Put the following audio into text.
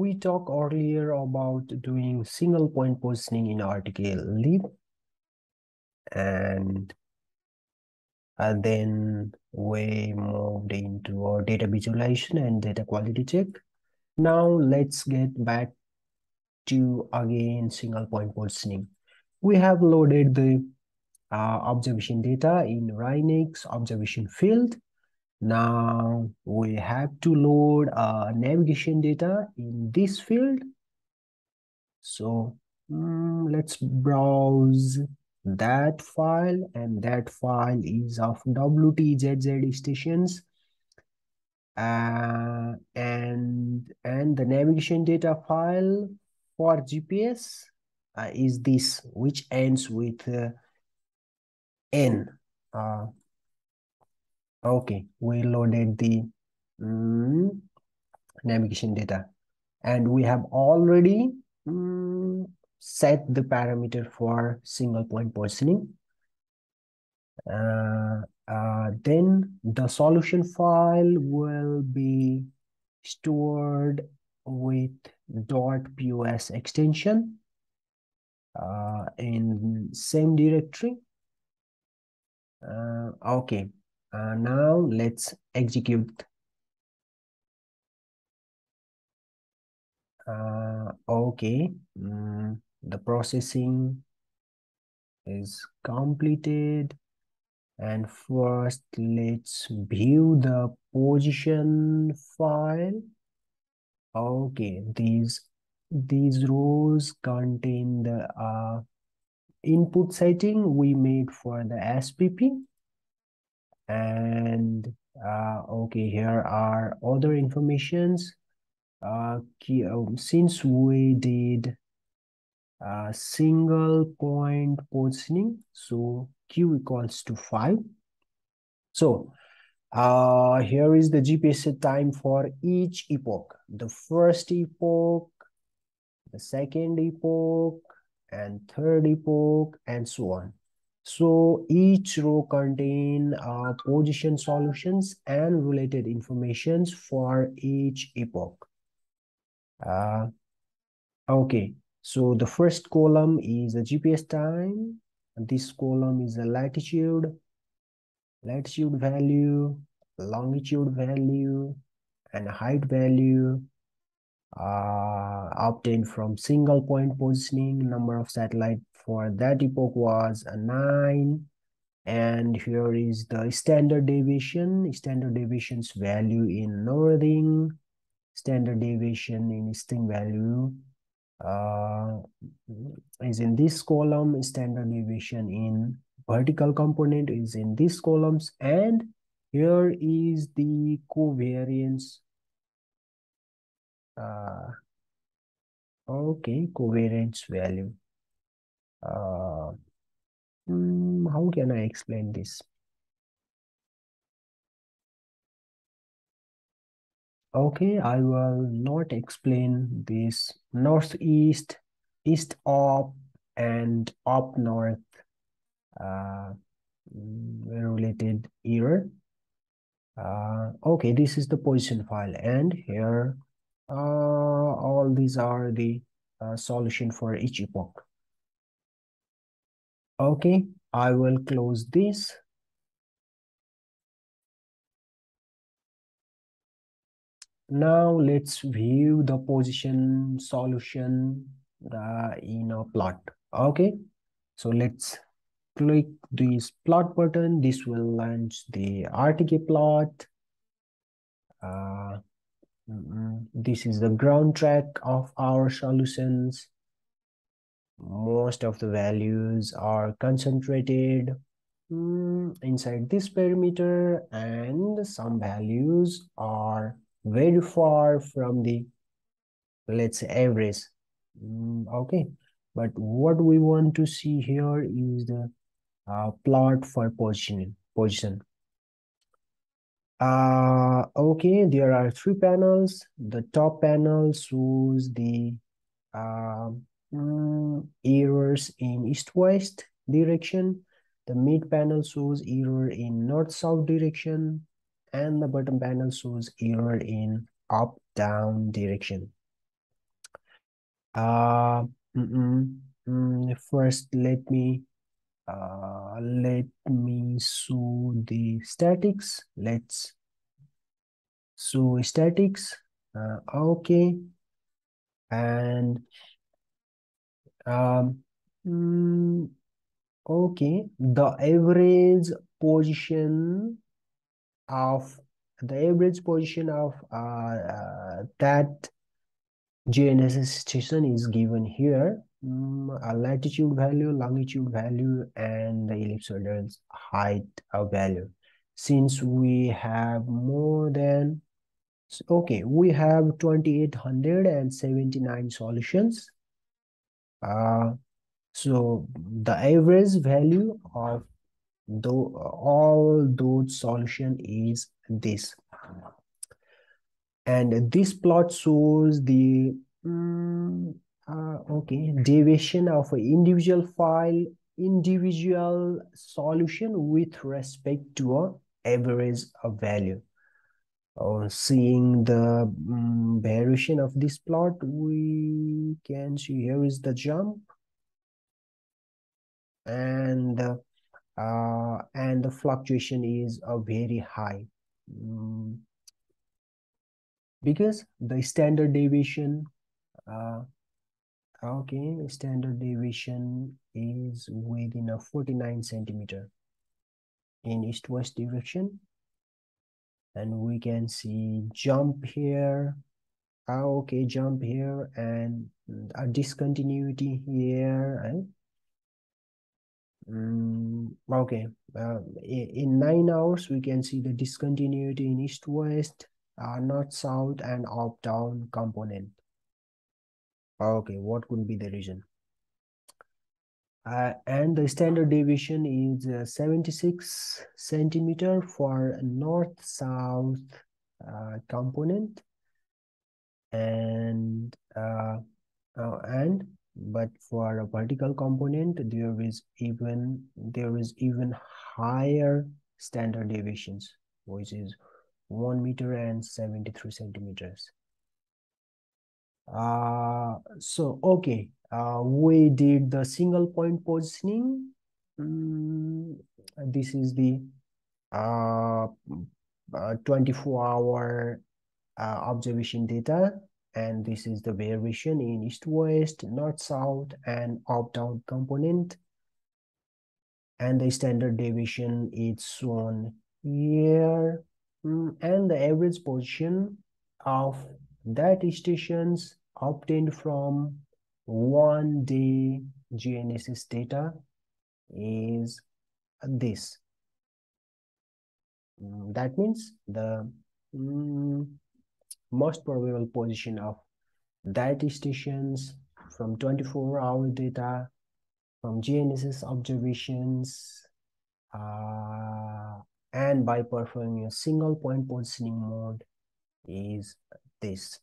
we talked earlier about doing single point positioning in RTKLIB and and then we moved into our data visualization and data quality check. Now let's get back to again single point positioning. We have loaded the uh, observation data in RINEX observation field. Now we have to load uh, navigation data in this field. So um, let's browse that file and that file is of WTZZ stations uh, and and the navigation data file for GPS uh, is this which ends with uh, N uh, okay we loaded the um, navigation data and we have already um, set the parameter for single point positioning. Uh, uh, then the solution file will be stored with .pos extension uh, in same directory. Uh, okay, uh, now let's execute. Uh, okay. Mm the processing is completed. And first let's view the position file. Okay these these rows contain the uh, input setting we made for the SPP and uh, okay here are other informations uh, um, since we did uh, single point positioning. So Q equals to 5. So uh, here is the GPS time for each epoch. The first epoch, the second epoch, and third epoch, and so on. So each row contain uh, position solutions and related informations for each epoch. Uh, okay, so the first column is a GPS time. This column is a latitude, latitude value, longitude value, and height value uh, obtained from single point positioning. Number of satellite for that epoch was a 9. And here is the standard deviation, standard deviation's value in northing, standard deviation in easting value uh, is in this column standard deviation in vertical component is in these columns and here is the covariance uh, okay covariance value uh, how can I explain this Okay, I will not explain this northeast, east up, and up north uh, related error. Uh, okay, this is the position file, and here uh, all these are the uh, solution for each epoch. Okay, I will close this. Now let's view the position solution uh, in a plot. Okay, so let's click this plot button. This will launch the RTK plot. Uh, this is the ground track of our solutions. Most of the values are concentrated mm, inside this perimeter and some values are very far from the let's say average. Mm, okay. But what we want to see here is the uh, plot for positioning position uh okay there are three panels. The top panel shows the uh, mm, errors in east-west direction. The mid panel shows error in north-south direction. And the bottom panel shows error in up down direction. Uh, mm -mm. first, let me uh, let me show the statics. Let's show statics. Uh, okay, and um, mm, okay, the average position of the average position of uh, uh, that GNSS station is given here. Um, latitude value, longitude value, and the ellipsoidal height value. Since we have more than, okay, we have 2879 solutions. Uh, so the average value of the, all those solution is this and this plot shows the um, uh, okay. Deviation of an individual file individual solution with respect to a average of value. Uh, seeing the um, variation of this plot we can see here is the jump. And uh, and the fluctuation is a very high. Um, because the standard deviation uh, okay standard deviation is within a 49 centimeter. In east-west direction and we can see jump here. Uh, okay jump here and a discontinuity here? Mm, okay uh, in nine hours we can see the discontinuity in east-west uh, north south and up down component okay what could be the reason uh, and the standard deviation is uh, 76 centimeter for north south uh, component and uh, uh, and but for a vertical component there is even there is even higher standard deviations which is 1 meter and 73 centimeters. Uh, so, okay, uh, we did the single point positioning. Mm, this is the uh, uh 24 hour uh, observation data. And this is the variation in east west north south and up down component. And the standard deviation is shown here Mm, and the average position of that stations obtained from one day GNSS data is this. Mm, that means the mm, most probable position of that stations from 24 hour data from GNSS observations uh, and by performing a single point positioning mode is this